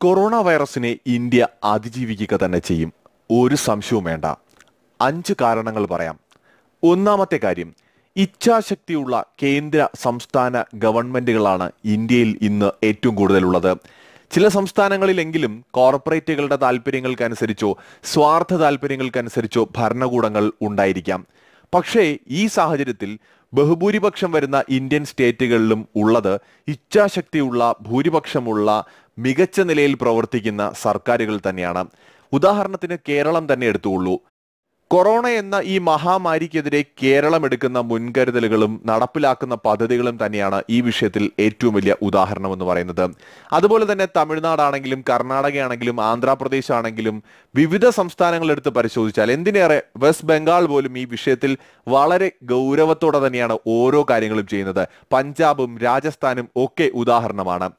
Corona വൈറസിനെ India അതിജീവിക്കുക തന്നെ ചെയ്യും. ഒരു സംശയവും വേണ്ട. അഞ്ച് കാരണങ്ങൾ പറയാം. ഒന്നാമത്തെ കാര്യം ഇച്ഛാശക്തിയുള്ള കേന്ദ്ര സംസ്ഥാന ഗവൺമെന്റുകളാണ് ഇന്ത്യയിൽ ഇന്ന് ഏറ്റവും കൂടുതലുള്ളത്. ചില സംസ്ഥാനങ്ങളിലെങ്കിലും കോർപ്പറേറ്റുകളുടെ താല്പര്യങ്ങൾക്കനുസരിച്ചോ സ്വാർത്ഥ താല്പര്യങ്ങൾക്കനുസരിച്ചോ ഭരണകൂടങ്ങൾ ഉണ്ടായിരിക്കാം. പക്ഷേ ഈ സാഹചര്യത്തിൽ ബഹുഭൂരിപക്ഷം വരുന്ന ഇന്ത്യൻ സ്റ്റേറ്റുകളിലും ഉള്ളത് ഇച്ഛാശക്തിയുള്ള ഭൂരിപക്ഷമുള്ള മികച്ച നിലയിൽ പ്രവർത്തിക്കുന്ന സർക്കാരുകൾ തന്നെയാണ്. ഉദാഹരണത്തിന് കേരളം തന്നെ എടുത്തുകൊള്ളൂ. കൊറോണ എന്ന ഈ മഹാമാരിക്കെതിരെ കേരളം എടുക്കുന്ന മുൻകരുതലുകളും നടപ്പിലാക്കുന്ന പദ്ധതികളും തന്നെയാണ് ഈ വിഷയത്തിൽ ഏറ്റവും വലിയ ഉദാഹരണം എന്ന് പറയുന്നത്. അതുപോലെ തന്നെ തമിഴ്നാടാണെങ്കിലും കർണാടകയാണെങ്കിലും ആന്ധ്രാപ്രദേശ് ആണെങ്കിലും വിവിധ സംസ്ഥാനങ്ങളെടുത്ത് പരിശോധിച്ചാൽ എന്തിനേറെ വെസ്റ്റ് ബംഗാൾ പോലും ഈ വിഷയത്തിൽ വളരെ ഗൗരവത്തോടെ തന്നെയാണ് ഓരോ കാര്യങ്ങളും ചെയ്യുന്നത്. പഞ്ചാബും രാജസ്ഥാനും ഒക്കെ ഉദാഹരണമാണ്.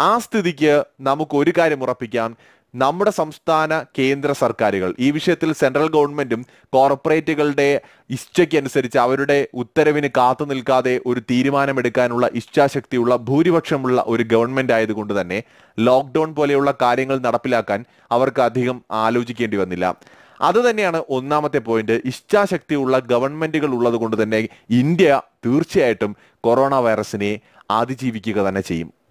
ആ സ്ഥിതിക്ക് നമുക്ക് ഒരു കാര്യം ഉറപ്പിക്കാം. നമ്മുടെ സംസ്ഥാന കേന്ദ്ര സർക്കാരുകൾ ഈ വിഷയത്തിൽ സെൻട്രൽ ഗവൺമെന്റും കോർപ്പറേറ്റുകളുടെ ഇച്ഛയ്ക്കനുസരിച്ച് അവരുടെ ഉത്തരവിന് കാത്തു നിൽക്കാതെ ഒരു തീരുമാനമെടുക്കാനുള്ള ഇച്ഛാശക്തിയുള്ള ഭൂരിപക്ഷമുള്ള ഒരു ഗവൺമെന്റ് ആയതുകൊണ്ട് തന്നെ ലോക്ക്ഡൌൺ പോലെയുള്ള കാര്യങ്ങൾ നടപ്പിലാക്കാൻ അവർക്ക് അധികം ആലോചിക്കേണ്ടി വന്നില്ല. അത് തന്നെയാണ് ഒന്നാമത്തെ പോയിന്റ്. ഇച്ഛാശക്തിയുള്ള ഗവൺമെന്റുകൾ ഉള്ളത് കൊണ്ട് തന്നെ ഇന്ത്യ തീർച്ചയായിട്ടും കൊറോണ വൈറസിനെ അതിജീവിക്കുക തന്നെ ചെയ്യും.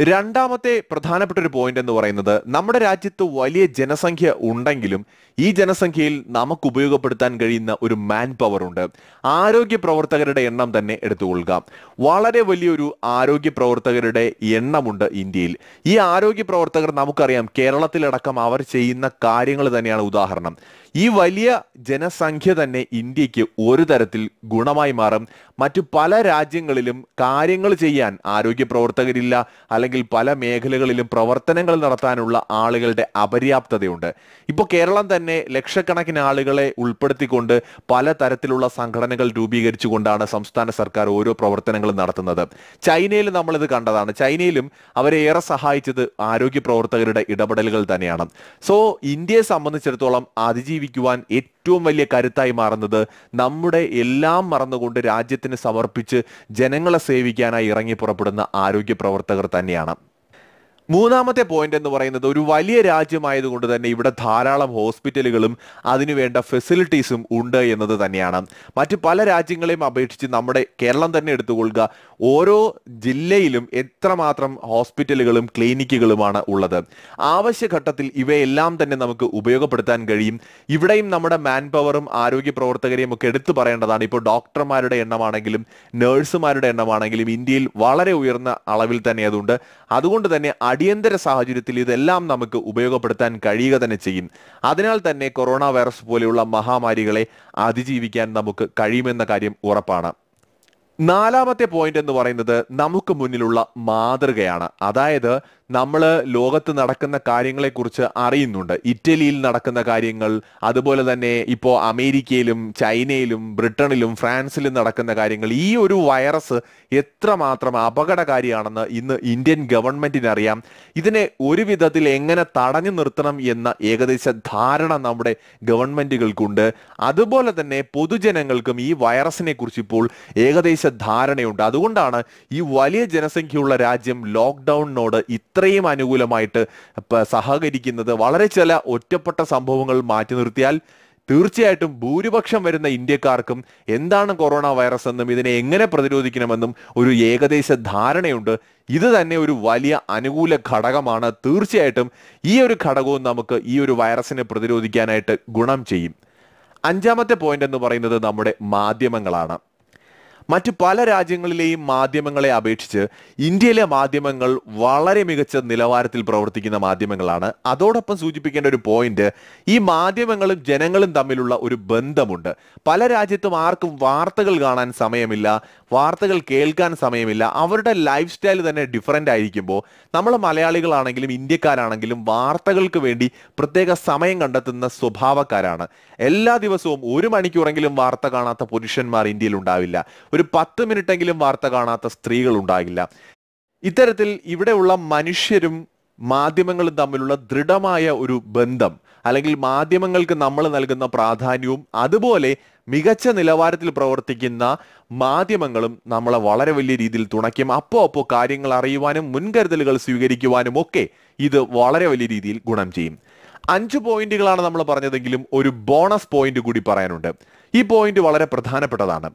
രണ്ടാമത്തെ പ്രധാനപ്പെട്ട ഒരു പോയിന്റ് എന്ന് പറയുന്നത് നമ്മുടെ രാജ്യത്ത് വലിയ ജനസംഖ്യ ഉണ്ടെങ്കിലും ഈ ജനസംഖ്യയിൽ നമുക്ക് ഉപയോഗപ്പെടുത്താൻ കഴിയുന്ന ഒരു മാൻ പവർ ഉണ്ട്. ആരോഗ്യ പ്രവർത്തകരുടെ എണ്ണം തന്നെ എടുത്തുകൊള്ളുക. വളരെ വലിയൊരു ആരോഗ്യ പ്രവർത്തകരുടെ എണ്ണമുണ്ട് ഇന്ത്യയിൽ. ഈ ആരോഗ്യ പ്രവർത്തകർ നമുക്കറിയാം കേരളത്തിലടക്കം അവർ ചെയ്യുന്ന കാര്യങ്ങൾ തന്നെയാണ് ഉദാഹരണം. ഈ വലിയ ജനസംഖ്യ തന്നെ ഇന്ത്യയ്ക്ക് ഒരു തരത്തിൽ ഗുണമായി മാറും. മറ്റു പല രാജ്യങ്ങളിലും കാര്യങ്ങൾ ചെയ്യാൻ ആരോഗ്യ പ്രവർത്തകരില്ല അല്ലെങ്കിൽ പല മേഖലകളിലും പ്രവർത്തനങ്ങൾ നടത്താനുള്ള ആളുകളുടെ അപര്യാപ്തതയുണ്ട്. ഇപ്പോൾ കേരളം തന്നെ ലക്ഷക്കണക്കിന് ആളുകളെ ഉൾപ്പെടുത്തിക്കൊണ്ട് പല തരത്തിലുള്ള സംഘടനകൾ രൂപീകരിച്ചുകൊണ്ടാണ് സംസ്ഥാന സർക്കാർ ഓരോ പ്രവർത്തനങ്ങളും നടത്തുന്നത്. ചൈനയിൽ നമ്മളിത് കണ്ടതാണ്. ചൈനയിലും അവരെ ഏറെ സഹായിച്ചത് ആരോഗ്യ പ്രവർത്തകരുടെ ഇടപെടലുകൾ തന്നെയാണ്. സോ ഇന്ത്യയെ സംബന്ധിച്ചിടത്തോളം അതിജീവിക്കുവാൻ ഏറ്റവും വലിയ കരുത്തായി മാറുന്നത് നമ്മുടെ എല്ലാം മറന്നുകൊണ്ട് രാജ്യത്തിന് സമർപ്പിച്ച് ജനങ്ങളെ സേവിക്കാനായി ഇറങ്ങി പുറപ്പെടുന്ന ആരോഗ്യ പ്രവർത്തകർ തന്നെയാണ്. മൂന്നാമത്തെ പോയിന്റ് എന്ന് പറയുന്നത് ഒരു വലിയ രാജ്യമായതുകൊണ്ട് തന്നെ ഇവിടെ ധാരാളം ഹോസ്പിറ്റലുകളും അതിനുവേണ്ട ഫെസിലിറ്റീസും ഉണ്ട് എന്നത് തന്നെയാണ്. മറ്റു പല രാജ്യങ്ങളെയും അപേക്ഷിച്ച് നമ്മുടെ കേരളം തന്നെ എടുത്തുകൊള്ളുക ഓരോ ജില്ലയിലും എത്രമാത്രം ഹോസ്പിറ്റലുകളും ക്ലിനിക്കുകളുമാണ് ഉള്ളത്. ആവശ്യഘട്ടത്തിൽ ഇവയെല്ലാം തന്നെ നമുക്ക് ഉപയോഗപ്പെടുത്താൻ കഴിയും. ഇവിടെയും നമ്മുടെ മാൻ പവറും ആരോഗ്യ പ്രവർത്തകരെയും ഒക്കെ എടുത്തു പറയേണ്ടതാണ്. ഇപ്പോൾ ഡോക്ടർമാരുടെ എണ്ണമാണെങ്കിലും നഴ്സുമാരുടെ എണ്ണമാണെങ്കിലും ഇന്ത്യയിൽ വളരെ ഉയർന്ന അളവിൽ തന്നെ അതുണ്ട്. അതുകൊണ്ട് തന്നെ അടിയന്തര സാഹചര്യത്തിൽ ഇതെല്ലാം നമുക്ക് ഉപയോഗപ്പെടുത്താൻ കഴിയുക തന്നെ ചെയ്യും. അതിനാൽ തന്നെ കൊറോണ വൈറസ് പോലെയുള്ള മഹാമാരികളെ അതിജീവിക്കാൻ നമുക്ക് കഴിയുമെന്ന കാര്യം ഉറപ്പാണ്. നാലാമത്തെ പോയിന്റ് എന്ന് പറയുന്നത് നമുക്ക് മുന്നിലുള്ള മാതൃകയാണ്. അതായത് നമ്മൾ ലോകത്ത് നടക്കുന്ന കാര്യങ്ങളെക്കുറിച്ച് അറിയുന്നുണ്ട്. ഇറ്റലിയിൽ നടക്കുന്ന കാര്യങ്ങൾ അതുപോലെ തന്നെ ഇപ്പോൾ അമേരിക്കയിലും ചൈനയിലും ബ്രിട്ടണിലും ഫ്രാൻസിലും നടക്കുന്ന കാര്യങ്ങൾ. ഈ ഒരു വൈറസ് എത്രമാത്രം അപകടകാരിയാണെന്ന് ഇന്ന് ഇന്ത്യൻ ഗവൺമെന്റിന് അറിയാം ഇതിനെ ഒരു വിധത്തിൽ എങ്ങനെ തടഞ്ഞു നിർത്തണം എന്ന ഏകദേശ ധാരണ നമ്മുടെ ഗവൺമെന്റുകൾക്കുണ്ട്. അതുപോലെ തന്നെ പൊതുജനങ്ങൾക്കും ഈ വൈറസിനെ കുറിച്ച് ഇപ്പോൾ ഏകദേശ ധാരണയുണ്ട്. അതുകൊണ്ടാണ് ഈ വലിയ ജനസംഖ്യയുള്ള രാജ്യം ലോക്ക്ഡൌണിനോട് ഇത്രയും അനുകൂലമായിട്ട് സഹകരിക്കുന്നത് വളരെ ചില ഒറ്റപ്പെട്ട സംഭവങ്ങൾ മാറ്റി നിർത്തിയാൽ തീർച്ചയായിട്ടും ഭൂരിപക്ഷം വരുന്ന ഇന്ത്യക്കാർക്കും എന്താണ് കൊറോണ വൈറസ് എന്നും ഇതിനെ എങ്ങനെ പ്രതിരോധിക്കണമെന്നും ഒരു ഏകദേശ ധാരണയുണ്ട്. ഇത് തന്നെ ഒരു വലിയ അനുകൂല ഘടകമാണ്. തീർച്ചയായിട്ടും ഈ ഒരു ഘടകവും നമുക്ക് ഈ ഒരു വൈറസിനെ പ്രതിരോധിക്കാനായിട്ട് ഗുണം ചെയ്യും. അഞ്ചാമത്തെ പോയിന്റ് എന്ന് പറയുന്നത് നമ്മുടെ മാധ്യമങ്ങളാണ്. മറ്റു പല രാജ്യങ്ങളിലെയും മാധ്യമങ്ങളെ അപേക്ഷിച്ച് ഇന്ത്യയിലെ മാധ്യമങ്ങൾ വളരെ മികച്ച നിലവാരത്തിൽ പ്രവർത്തിക്കുന്ന മാധ്യമങ്ങളാണ്. അതോടൊപ്പം സൂചിപ്പിക്കേണ്ട ഒരു പോയിന്റ് ഈ മാധ്യമങ്ങളും ജനങ്ങളും തമ്മിലുള്ള ഒരു ബന്ധമുണ്ട്. പല രാജ്യത്തും ആർക്കും വാർത്തകൾ കാണാൻ സമയമില്ല. വാർത്തകൾ കേൾക്കാൻ സമയമില്ല. അവരുടെ ലൈഫ് സ്റ്റൈൽ തന്നെ ഡിഫറെന്റ് ആയിരിക്കുമ്പോൾ നമ്മൾ മലയാളികളാണെങ്കിലും ഇന്ത്യക്കാരാണെങ്കിലും വാർത്തകൾക്ക് വേണ്ടി പ്രത്യേക സമയം കണ്ടെത്തുന്ന സ്വഭാവക്കാരാണ്. എല്ലാ ദിവസവും ഒരു മണിക്കൂറെങ്കിലും വാർത്ത കാണാത്ത പുരുഷന്മാർ ഇന്ത്യയിൽ ഉണ്ടാവില്ല. ഒരു പത്ത് മിനിറ്റെങ്കിലും വാർത്ത കാണാത്ത സ്ത്രീകൾ ഉണ്ടാകില്ല. ഇത്തരത്തിൽ ഇവിടെയുള്ള മനുഷ്യരും മാധ്യമങ്ങളും തമ്മിലുള്ള ദൃഢമായ ഒരു ബന്ധം അല്ലെങ്കിൽ മാധ്യമങ്ങൾക്ക് നമ്മൾ നൽകുന്ന പ്രാധാന്യവും അതുപോലെ മികച്ച നിലവാരത്തിൽ പ്രവർത്തിക്കുന്ന മാധ്യമങ്ങളും നമ്മളെ വളരെ വലിയ രീതിയിൽ തുണയ്ക്കും. അപ്പോ അപ്പോ കാര്യങ്ങൾ അറിയുവാനും മുൻകരുതലുകൾ സ്വീകരിക്കുവാനും ഒക്കെ ഇത് വളരെ വലിയ രീതിയിൽ ഗുണം ചെയ്യും. അഞ്ച് പോയിന്റുകളാണ് നമ്മൾ പറഞ്ഞതെങ്കിലും ഒരു ബോണസ് പോയിന്റ് കൂടി പറയാനുണ്ട്. ഈ പോയിന്റ് വളരെ പ്രധാനപ്പെട്ടതാണ്.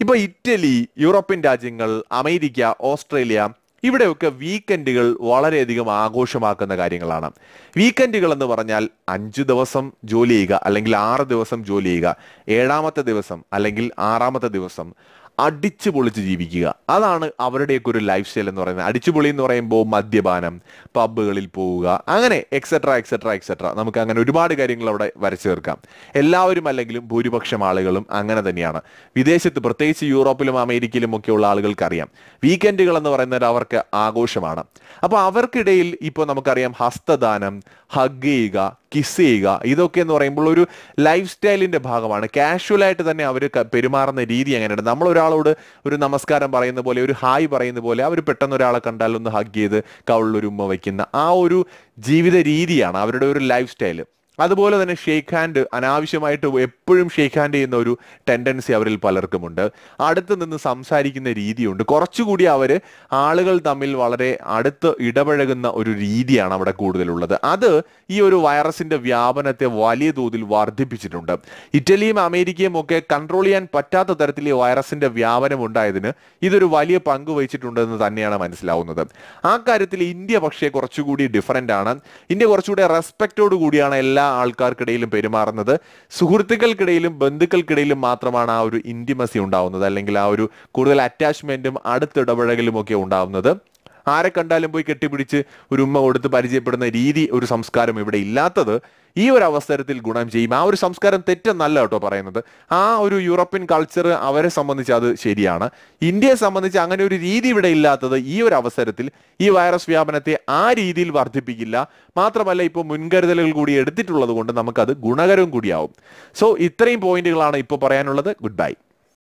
ഇപ്പൊ ഇറ്റലി യൂറോപ്യൻ രാജ്യങ്ങൾ അമേരിക്ക ഓസ്ട്രേലിയ ഇവിടെയൊക്കെ വീക്കെൻഡുകൾ വളരെയധികം ആഘോഷമാക്കുന്ന കാര്യങ്ങളാണ്. വീക്കെൻഡുകൾ എന്ന് പറഞ്ഞാൽ അഞ്ച് ദിവസം ജോലി ചെയ്യുക അല്ലെങ്കിൽ ആറ് ദിവസം ജോലി ചെയ്യുക ഏഴാമത്തെ ദിവസം അല്ലെങ്കിൽ ആറാമത്തെ ദിവസം അടിച്ചു പൊളിച്ച് ജീവിക്കുക. അതാണ് അവരുടെയൊക്കെ ഒരു ലൈഫ് സ്റ്റൈൽ എന്ന് പറയുന്നത്. അടിച്ചുപൊളി എന്ന് പറയുമ്പോൾ മദ്യപാനം പബ്ബുകളിൽ പോവുക അങ്ങനെ എക്സെട്ര എക്സെട്ര എക്സെട്ര നമുക്ക് അങ്ങനെ ഒരുപാട് കാര്യങ്ങൾ അവിടെ വരച്ചു തീർക്കാം. എല്ലാവരും അല്ലെങ്കിലും ഭൂരിപക്ഷം ആളുകളും അങ്ങനെ തന്നെയാണ്. വിദേശത്ത് പ്രത്യേകിച്ച് യൂറോപ്പിലും അമേരിക്കയിലും ഒക്കെ ഉള്ള ആളുകൾക്ക് അറിയാം വീക്കെൻഡുകൾ എന്ന് പറയുന്നത് അവർക്ക് ആഘോഷമാണ്. അപ്പോൾ അവർക്കിടയിൽ ഇപ്പോൾ നമുക്കറിയാം ഹസ്തദാനം ഹഗ് ചെയ്യുക കിസ് ചെയ്യുക ഇതൊക്കെ എന്ന് പറയുമ്പോൾ ഒരു ലൈഫ് സ്റ്റൈലിന്റെ ഭാഗമാണ് കാഷ്വലായിട്ട് തന്നെ അവർ പെരുമാറുന്ന രീതി എങ്ങനെയാണ് നമ്മൾ ഒരാളോട് ഒരു നമസ്കാരം പറയുന്ന പോലെ ഒരു ഹായ് പറയുന്ന പോലെ അവർ പെട്ടെന്ന് ഒരാളെ കണ്ടാൽ ഒന്ന് ഹഗ് ചെയ്ത് കവിളിലൊരു ഉമ്മ വയ്ക്കുന്ന ആ ഒരു ജീവിത രീതിയാണ് അവരുടെ ഒരു ലൈഫ് സ്റ്റൈൽ അതുപോലെ തന്നെ ഷെയ്ക്ക് ഹാൻഡ് അനാവശ്യമായിട്ട് എപ്പോഴും ഷെയ്ക്ക് ഹാൻഡ് ചെയ്യുന്ന ഒരു ടെൻഡൻസി അവരിൽ പലർക്കുമുണ്ട്. അടുത്ത് നിന്ന് സംസാരിക്കുന്ന രീതിയുണ്ട്. കുറച്ചുകൂടി അവർ ആളുകൾ തമ്മിൽ വളരെ അടുത്ത് ഇടപഴകുന്ന ഒരു രീതിയാണ് അവിടെ കൂടുതലുള്ളത്. അത് ഈ ഒരു വൈറസിന്റെ വ്യാപനത്തെ വലിയ തോതിൽ വർദ്ധിപ്പിച്ചിട്ടുണ്ട്. ഇറ്റലിയും അമേരിക്കയും ഒക്കെ കൺട്രോൾ ചെയ്യാൻ പറ്റാത്ത തരത്തിൽ ഈ വൈറസിന്റെ വ്യാപനം ഉണ്ടായതിന് ഇതൊരു വലിയ പങ്ക് വഹിച്ചിട്ടുണ്ടെന്ന് തന്നെയാണ് മനസ്സിലാവുന്നത്. ആ കാര്യത്തിൽ ഇന്ത്യ പക്ഷേ കുറച്ചുകൂടി ഡിഫറന്റ് ആണ്. ഇന്ത്യ കുറച്ചുകൂടി റെസ്പെക്റ്റോട് കൂടിയാണ് എല്ലാ ആൾക്കാർക്കിടയിലും പെരുമാറുന്നത് സുഹൃത്തുക്കൾക്കിടയിലും ബന്ധുക്കൾക്കിടയിലും മാത്രമാണ് ആ ഒരു ഇന്റിമസി ഉണ്ടാവുന്നത് അല്ലെങ്കിൽ ആ ഒരു കൂടുതൽ അറ്റാച്ച്മെന്റും അടുത്തിടപഴകലും ഒക്കെ ഉണ്ടാവുന്നത്. ആരെ കണ്ടാലും പോയി കെട്ടിപ്പിടിച്ച് ഒരു ഉമ്മ കൊടുത്ത് പരിചയപ്പെടുന്ന രീതി ഒരു സംസ്കാരം ഇവിടെ ഇല്ലാത്തത് ഈ ഒരു അവസരത്തിൽ ഗുണം ചെയ്യും. ആ ഒരു സംസ്കാരം തെറ്റെന്നല്ല കേട്ടോ പറയുന്നത്. ആ ഒരു യൂറോപ്യൻ കൾച്ചർ അവരെ സംബന്ധിച്ച് അത് ശരിയാണ്. ഇന്ത്യയെ സംബന്ധിച്ച് അങ്ങനെ ഒരു രീതി ഇവിടെ ഇല്ലാത്തത് ഈ ഒരു അവസരത്തിൽ ഈ വൈറസ് വ്യാപനത്തെ ആ രീതിയിൽ വർദ്ധിപ്പിക്കില്ല. മാത്രമല്ല ഇപ്പോൾ മുൻകരുതലുകൾ കൂടി എടുത്തിട്ടുള്ളത് കൊണ്ട് നമുക്കത് ഗുണകരവും കൂടിയാവും. സോ ഇത്രയും പോയിന്റുകളാണ് ഇപ്പോൾ പറയാനുള്ളത്. Good bye